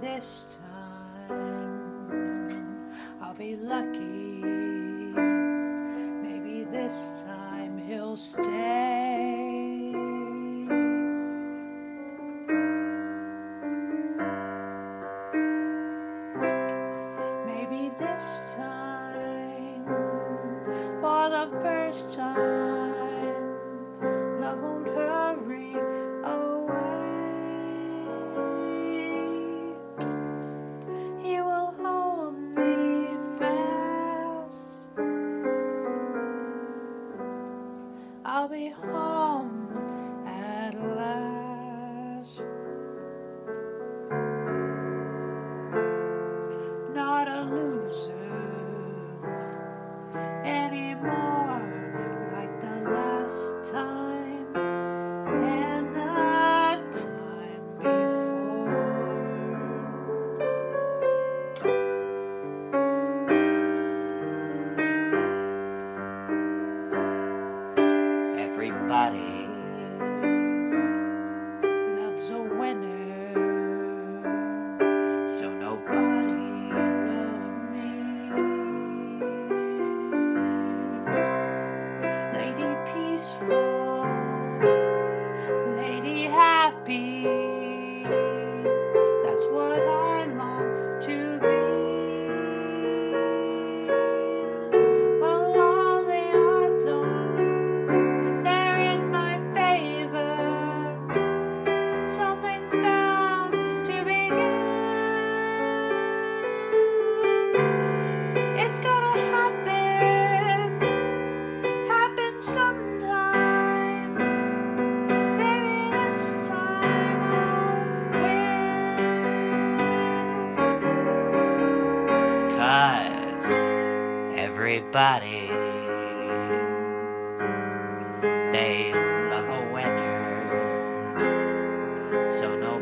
this time I'll be lucky. Maybe this time he'll stay. Maybe this time, for the first time. I'll be home. everybody. They love a winner, so no